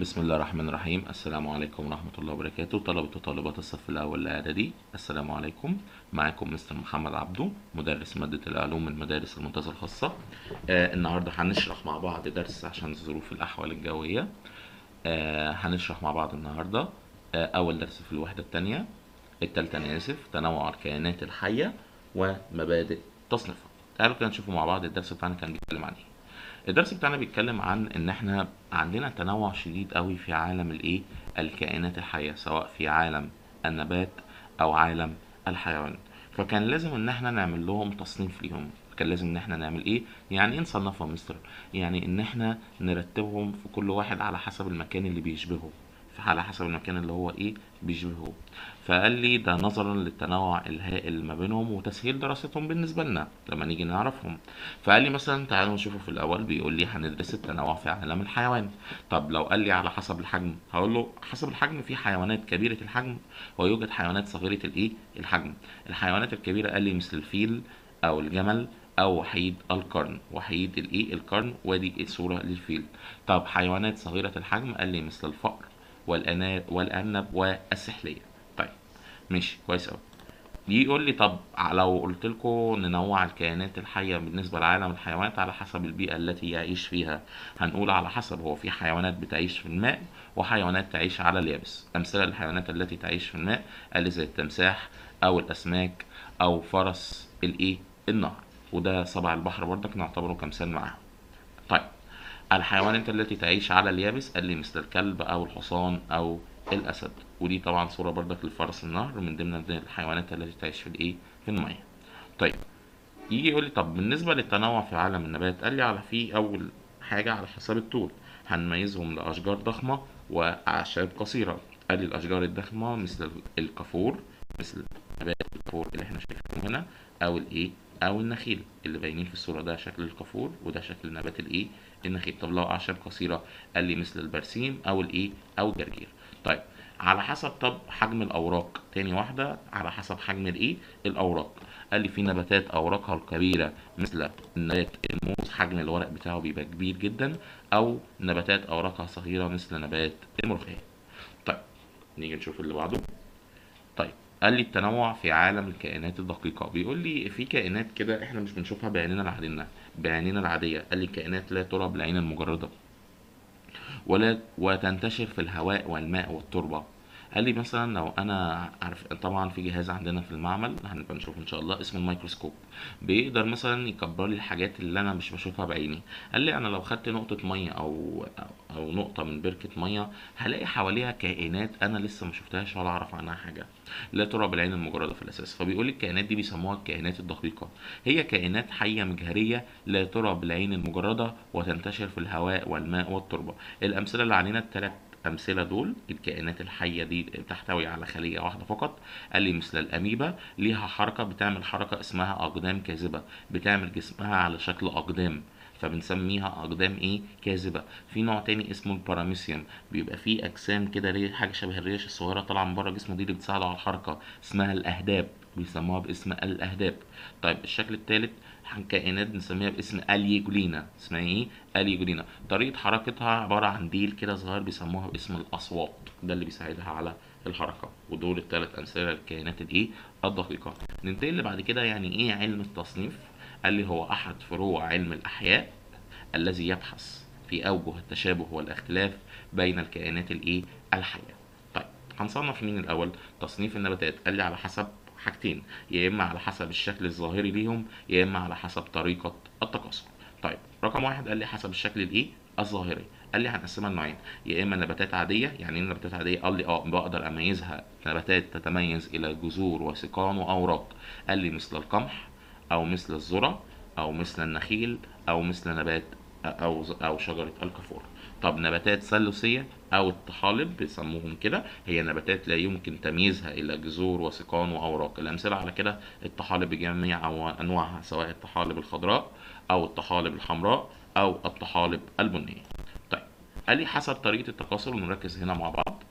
بسم الله الرحمن الرحيم. السلام عليكم ورحمة الله وبركاته. طلبة وطالبات الصف الأول الإعدادي. السلام عليكم. معاكم مستر محمد عبدو مدرس مادة العلوم من مدارس الممتازة الخاصة. آه النهاردة هنشرح مع بعض درس عشان ظروف الأحوال الجوية. آه هنشرح مع بعض النهاردة. آه أول درس في الوحدة الثانية التالتة أنا آسف. تنوع الكائنات الحية ومبادئ تصنيفها. تعالوا كده نشوفوا مع بعض. الدرس بتاعنا كان بيتكلم عن إيه؟ الدرس بتاعنا بيتكلم عن إن إحنا عندنا تنوع شديد قوي في عالم الإيه؟ الكائنات الحية سواء في عالم النبات أو عالم الحيوان. فكان لازم إن إحنا نعمل لهم تصنيف ليهم. كان لازم إن إحنا نعمل إيه؟ يعني إيه نصنفهم مستر؟ يعني إن إحنا نرتبهم في كل واحد على حسب المكان اللي بيشبهه. على حسب المكان اللي هو إيه بيشبهه فقال لي ده نظرا للتنوع الهائل ما بينهم وتسهيل دراستهم بالنسبة لنا لما نيجي نعرفهم. فقال لي مثلا تعالوا نشوفه في الأول بيقول لي هندرس التنوع في عالم الحيوان. طب لو قال لي على حسب الحجم هقول له حسب الحجم في حيوانات كبيرة الحجم ويوجد حيوانات صغيرة الإيه؟ الحجم. الحيوانات الكبيرة قال لي مثل الفيل أو الجمل أو وحيد القرن. وحيد الإيه؟ القرن وادي الصورة للفيل. طب حيوانات صغيرة الحجم قال لي مثل الفأر. والأنا والأرنب والسحلية. طيب ماشي كويس أوي. يقول لي طب لو قلت لكم ننوع الكائنات الحية بالنسبة لعالم الحيوانات على حسب البيئة التي يعيش فيها. هنقول على حسب هو في حيوانات بتعيش في الماء وحيوانات تعيش على اليابس. أمثلة للحيوانات التي تعيش في الماء قال زي التمساح أو الأسماك أو فرس الإيه؟ النهر. وده سبع البحر برضك نعتبره كمثال معاهم. طيب الحيوانات التي تعيش على اليابس قال لي مثل الكلب أو الحصان أو الأسد. ودي طبعا صورة برضك للفرس النهر من ضمن الحيوانات التي تعيش في الإيه؟ في المية. طيب يجي يقول لي طب بالنسبة للتنوع في عالم النبات قال لي على في أول حاجة على حسب الطول هنميزهم لأشجار ضخمة وأعشاب قصيرة. قال لي الأشجار الضخمة مثل الكافور مثل نبات الكافور اللي إحنا شايفينه هنا أو الإيه؟ أو النخيل اللي باينين في الصورة ده شكل الكافور وده شكل نبات الإيه؟ النخيل. طب لو أعشاب قصيرة قال لي مثل البرسيم أو الإيه؟ أو الجرجير. طيب على حسب طب حجم الأوراق. تاني واحدة على حسب حجم الإيه؟ الأوراق. قال لي في نباتات أوراقها الكبيرة مثل نبات الموز حجم الورق بتاعه بيبقى كبير جدا. أو نباتات أوراقها صغيرة مثل نبات الملوخية. طيب نيجي نشوف اللي بعده. قال لي التنوع في عالم الكائنات الدقيقة. بيقول لي في كائنات كده إحنا مش بنشوفها بعيننا العادية بعيننا العادية. قال لي كائنات لا ترى بالعين المجردة ولا وتنتشر في الهواء والماء والتربة. قال لي مثلا لو أنا عارف طبعا في جهاز عندنا في المعمل هنبقى نشوفه إن شاء الله اسمه الميكروسكوب. بيقدر مثلا يكبر لي الحاجات اللي أنا مش بشوفها بعيني. قال لي أنا لو خدت نقطة مية أو أو نقطة من بركة مية هلاقي حواليها كائنات أنا لسه ما شفتهاش ولا أعرف عنها حاجة. لا ترى بالعين المجردة في الأساس. فبيقول لي الكائنات دي بيسموها الكائنات الدقيقة. هي كائنات حية مجهرية لا ترى بالعين المجردة وتنتشر في الهواء والماء والتربة. الأمثلة اللي علينا الثلاث أمثلة دول الكائنات الحية دي بتحتوي على خلية واحدة فقط. قال لي مثل الأميبا ليها حركة بتعمل حركة اسمها أقدام كاذبة بتعمل جسمها على شكل أقدام فبنسميها أقدام إيه؟ كاذبة. في نوع تاني اسمه الباراميسيوم بيبقى فيه أجسام كده ريش حاجة شبه الريش الصغيرة طالعة من بره جسمه دي اللي بتساعده على الحركة اسمها الأهداب بيسموها باسم الأهداب. طيب الشكل الثالث كائنات بنسميها باسم اليجولينا. اسمها إيه؟ اليجولينا. طريقة حركتها عبارة عن ديل كده صغير بيسموها باسم الأصوات. ده اللي بيساعدها على الحركة. ودول الثلاث أمثلة للكائنات الايه؟ الدقيقة. ننتقل اللي بعد كده يعني إيه علم التصنيف؟ قال لي هو أحد فروع علم الأحياء الذي يبحث في أوجه التشابه والاختلاف بين الكائنات الايه؟ الحية. طيب هنصنف مين الأول؟ تصنيف النباتات. قال لي على حسب حاجتين يا إما على حسب الشكل الظاهري ليهم يا إما على حسب طريقة التكاثر طيب رقم واحد قال لي حسب الشكل الإيه؟ الظاهري. قال لي هنقسمها لنوعين يا إما نباتات عادية يعني إيه نباتات عادية؟ قال لي آه بقدر أميزها نباتات تتميز إلى جذور وسقان وأوراق. قال لي مثل القمح أو مثل الذرة أو مثل النخيل أو مثل نبات أو أو شجرة الكافور. طب نباتات ثلثية أو الطحالب بيسموهم كده هي نباتات لا يمكن تمييزها إلى جذور وسقان وأوراق. الأمثلة على كده الطحالب بجميع أنواعها سواء الطحالب الخضراء أو الطحالب الحمراء أو الطحالب البنية. طيب قال لي حسب طريقة التكاثر ونركز هنا مع بعض.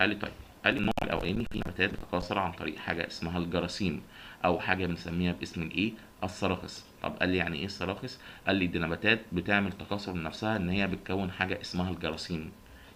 قال لي طيب قال النوع الأولاني في نباتات بتتكاثر عن طريق حاجة اسمها الجراثيم أو حاجة بنسميها باسم الإيه؟ الصراخص طب قال لي يعني إيه الصراخص قال لي دي نباتات بتعمل تكاثر لنفسها إن هي بتكون حاجة اسمها الجراثيم.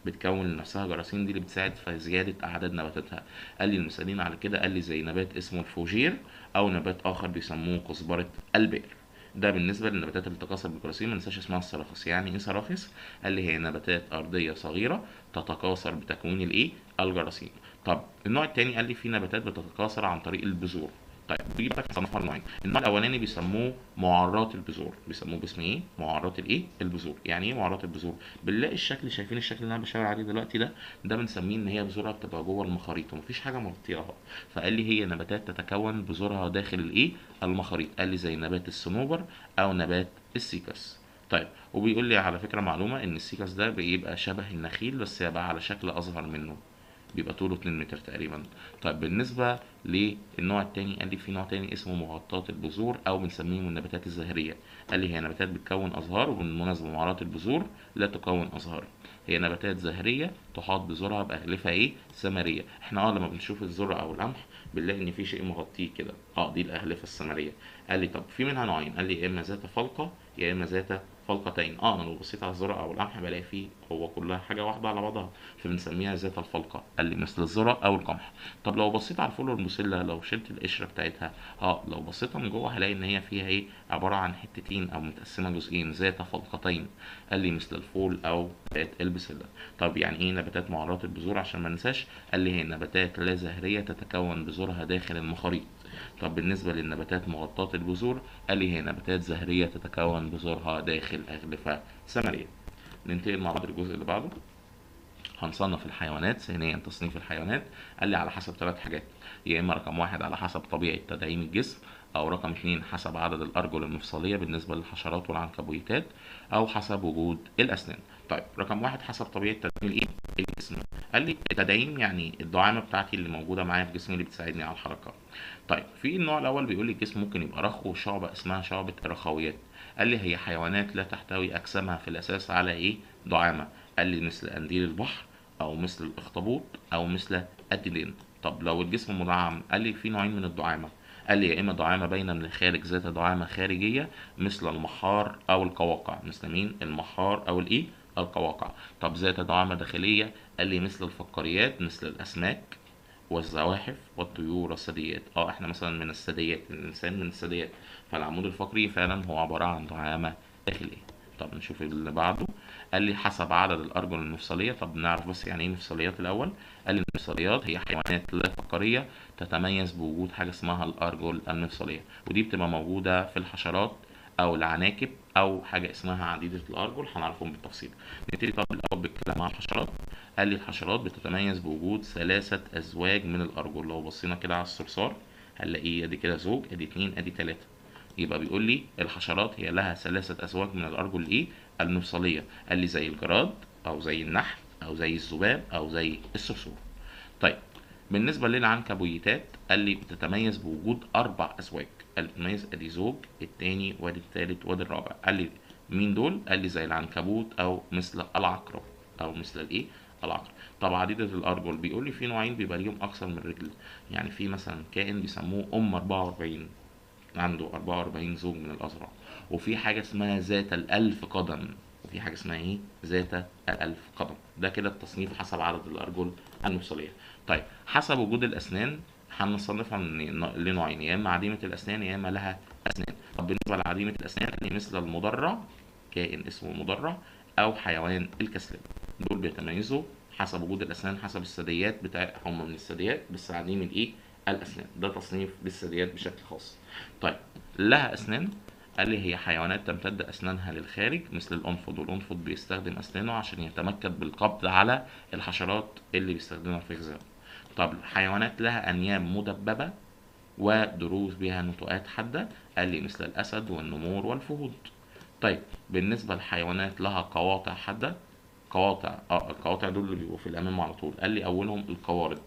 بتكون لنفسها جراثيم دي اللي بتساعد في زيادة أعداد نباتاتها. قال لي المثالين على كده قال لي زي نبات اسمه الفوجير أو نبات آخر بيسموه كزبرة البئر. ده بالنسبة للنباتات اللي تتكاثر بالجراثيم ما ننساش اسمها الصراخص يعني إيه صراخص قال لي هي نباتات أرضية صغيرة تتكاثر بتكوين الإيه؟ الجراثيم. طب النوع التاني قال لي في نباتات بتتكاثر عن طريق البذور. طيب بيجي لك صنفها نوعين النوع الأولاني بيسموه معرات البذور. بيسموه باسم إيه؟ معرات الإيه؟ البذور. يعني إيه معرات البذور؟ بنلاقي الشكل شايفين الشكل اللي أنا بشاور عليه دلوقتي ده؟ ده بنسميه إن هي بذورها بتبقى جوه المخاريط ومفيش حاجة مغطياها فقال لي هي نباتات تتكون بذورها داخل الإيه؟ المخاريط. قال لي زي نبات الصنوبر أو نبات السيكس. طيب وبيقول لي على فكرة معلومة إن السيكس ده بيبقى شبه النخيل بس يبقى على شكل أصغر منه. بيبقى طوله 2 متر تقريبا. طيب بالنسبة للنوع التاني قال لي في نوع تاني اسمه مغطاة البذور أو بنسميه النباتات الزهرية. قال لي هي نباتات بتكون أزهار وبالمناسبة معرات البذور لا تكون أزهار. هي نباتات زهرية تحاط بذورها بأغلفة إيه؟ ثمرية إحنا آه لما بنشوف الذرة أو القمح بنلاقي إن في شيء مغطيه كده. آه دي الأغلفة الثمرية قال لي طب في منها نوعين. قال لي يا إما ذات فلقة يا إما ذات فلقتين آه أنا لو بصيت على الذره أو القمح بلاقي فيه هو كلها حاجة واحدة على بعضها. فبنسميها ذات الفلقة. قال لي مثل الذره أو القمح. طب لو بصيت على الفول والبسله لو شلت القشرة بتاعتها آه لو بصيتها من جوه هلاقي إن هي فيها إيه؟ عبارة عن حتتين أو متقسمة جزئين ذات فلقتين. قال لي مثل الفول أو البسله طب يعني إيه نباتات معرات البذور عشان ما ننساش. قال لي هي نباتات لا زهرية تتكون بذورها داخل المخاريط. طب بالنسبة للنباتات مغطاة البذور قال لي هي نباتات زهرية تتكون بذورها داخل أغلفة ثمرية ننتقل مع بعض الجزء اللي بعده. هنصنف الحيوانات ثانيا تصنيف الحيوانات. قال لي على حسب ثلاث حاجات يا إما رقم واحد على حسب طبيعة تدعيم الجسم أو رقم اتنين حسب عدد الأرجل المفصلية بالنسبة للحشرات والعنكبوتات أو حسب وجود الأسنان. طيب رقم واحد حسب طبيعة تدعيم الايه الجسم قال لي التدعيم يعني الدعامة بتاعتي اللي موجودة معايا في جسمي اللي بتساعدني على الحركة. طيب في النوع الأول بيقول لي الجسم ممكن يبقى رخو وشعبة اسمها شعبة الرخويات. قال لي هي حيوانات لا تحتوي أجسامها في الأساس على إيه؟ دعامة. قال لي مثل قنديل البحر أو مثل الأخطبوط أو مثل الديدان طب لو الجسم مدعم قال لي في نوعين من الدعامة. قال لي يا إما دعامة باينة من الخارج ذات دعامة خارجية مثل المحار أو القواقع. مثل مين المحار أو الإيه؟ القواقع. طب ذات دعامة داخلية قال لي مثل الفقاريات مثل الأسماك والزواحف والطيور والثدييات. آه إحنا مثلا من الثدييات الإنسان من الثدييات. فالعمود الفقري فعلا هو عبارة عن دعامة داخلية. طب نشوف اللي بعده. قال لي حسب عدد الأرجل المفصليه طب نعرف بس يعني إيه مفصليات الأول؟ قال لي المفصليات هي حيوانات لا فقاريه تتميز بوجود حاجة اسمها الأرجل المفصليه ودي بتبقى موجودة في الحشرات أو العناكب أو حاجة اسمها عديدة الأرجل هنعرفهم بالتفصيل. نبتدي طب الأول بالكلام عن الحشرات. قال لي الحشرات بتتميز بوجود ثلاثة أزواج من الأرجل. لو بصينا كده على الصرصار هنلاقيه أدي كده زوج أدي اتنين أدي تلاتة. يبقى بيقول لي الحشرات هي لها ثلاثة أزواج من الأرجل إيه؟ المفصلية قال لي زي الجراد أو زي النحل أو زي الذباب أو زي الصرصور. طيب بالنسبة للعنكبوتات قال لي بتتميز بوجود أربع أزواج قال لي أدي زوج التاني وأدي التالت وأدي الرابع قال لي مين دول؟ قال لي زي العنكبوت أو مثل العقرب أو مثل الإيه؟ العقرب. طب عديدة الأرجل بيقول لي في نوعين بيبقى ليهم أكثر من رجل يعني في مثلا كائن بيسموه أم 44 عنده 44 زوج من الأذرع وفي حاجة اسمها ذات الألف قدم وفي حاجة اسمها إيه؟ ذات الألف قدم. ده كده التصنيف حسب عدد الأرجل المفصلية. طيب حسب وجود الأسنان هنصنفها من لنوعين يا إما عديمة الأسنان يا إما لها أسنان. طب بالنسبة لعديمة الأسنان يعني مثل المدرع كائن اسمه المدرع أو حيوان الكسلان. دول بيتميزوا حسب وجود الأسنان حسب الثدييات بتاع هم من الثدييات بس عديم الإيه؟ الأسنان. ده تصنيف للثدييات بشكل خاص. طيب لها أسنان؟ قال لي هي حيوانات تمتد أسنانها للخارج مثل الأنفض والأنفض بيستخدم أسنانه عشان يتمكن بالقبض على الحشرات اللي بيستخدمها في غذائه. طب حيوانات لها أنياب مدببة ودروس بها نتوءات حادة؟ قال لي مثل الأسد والنمور والفهود. طيب بالنسبة للحيوانات لها قواطع حادة قواطع آه القواطع دول اللي بيبقوا في الأمام على طول. قال لي أولهم القوارض.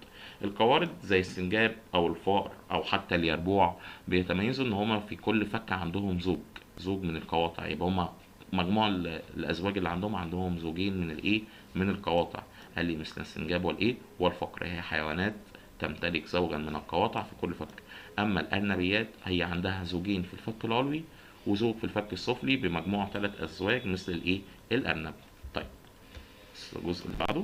القوارض زي السنجاب أو الفأر أو حتى اليربوع بيتميزوا إن هما في كل فك عندهم زوج زوج من القواطع. يبقى هما مجموع الأزواج اللي عندهم عندهم زوجين من الإيه؟ من القواطع. قال لي مثل السنجاب والإيه؟ والفقر. هي حيوانات تمتلك زوجا من القواطع في كل فك. أما الأرنبيات هي عندها زوجين في الفك العلوي وزوج في الفك السفلي بمجموع ثلاث أزواج مثل الإيه؟ الأرنب. الجزء اللي بعده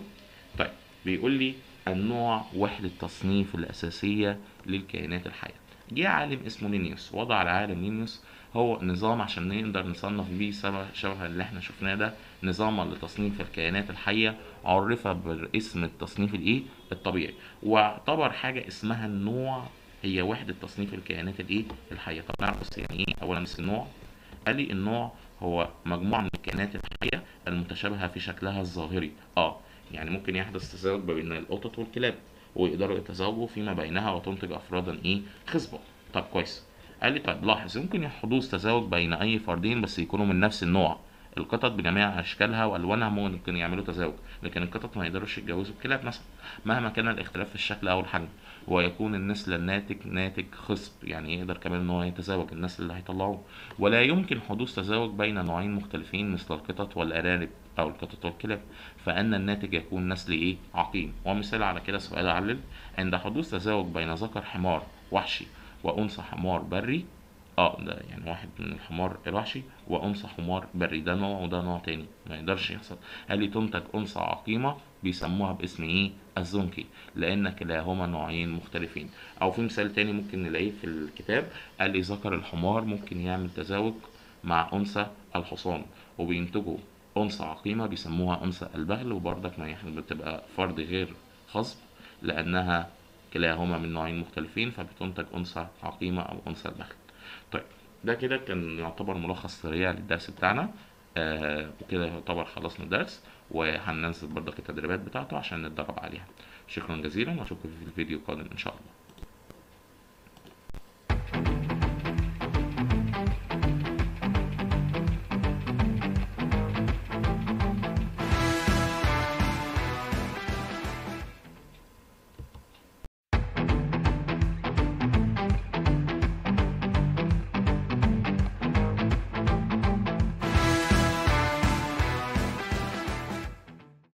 طيب بيقول لي النوع وحدة التصنيف الأساسية للكائنات الحية. جه عالم اسمه لينيوس وضع العالم لينيوس هو نظام عشان نقدر نصنف بيه شبه اللي إحنا شفناه ده نظاما لتصنيف الكائنات الحية عرف باسم التصنيف الإيه؟ الطبيعي. واعتبر حاجة اسمها النوع هي وحدة تصنيف الكائنات الإيه؟ الحية. طب نعرف يعني إيه اولا بس النوع؟ قال لي النوع هو مجموعة من الكائنات الحية المتشابهة في شكلها الظاهري. آه يعني ممكن يحدث تزاوج بين القطط والكلاب ويقدروا يتزاوجوا فيما بينها وتنتج أفرادا إيه خصبة. طب كويس. قال لي طيب لاحظ يمكن حدوث تزاوج بين أي فردين بس يكونوا من نفس النوع. القطط بجميع أشكالها وألوانها ممكن يعملوا تزاوج لكن القطط ما يقدروش يتجوزوا الكلاب مثلا مهما كان الاختلاف في الشكل أو الحجم ويكون النسل الناتج ناتج خصب يعني يقدر كمان إن هو يتزاوج النسل اللي هيطلعوه. ولا يمكن حدوث تزاوج بين نوعين مختلفين مثل القطط والأرانب أو القطط والكلاب فإن الناتج يكون نسل إيه؟ عقيم. ومثال على كده سؤال علل عند حدوث تزاوج بين ذكر حمار وحشي وأنثى حمار بري آه ده يعني واحد من الحمار الوحشي وأنثى حمار بري. ده نوع وده نوع تاني ما يقدرش يحصل. قال لي تنتج أنثى عقيمة بيسموها باسم إيه؟ الزنكي لأن كلاهما نوعين مختلفين. أو في مثال تاني ممكن نلاقيه في الكتاب. قال لي ذكر الحمار ممكن يعمل تزاوج مع أنثى الحصان وبينتجوا أنثى عقيمة بيسموها أنثى البغل وبرضك ما يعني بتبقى فرد غير خصب لأنها كلاهما من نوعين مختلفين فبتنتج أنثى عقيمة أو أنثى البغل ده كده كان يعتبر ملخص سريع للدرس بتاعنا. آه يعتبر خلصنا الدرس وهننزل برضك التدريبات بتاعته عشان نتدرب عليها. شكرا جزيلا وأشوفكم في الفيديو القادم إن شاء الله.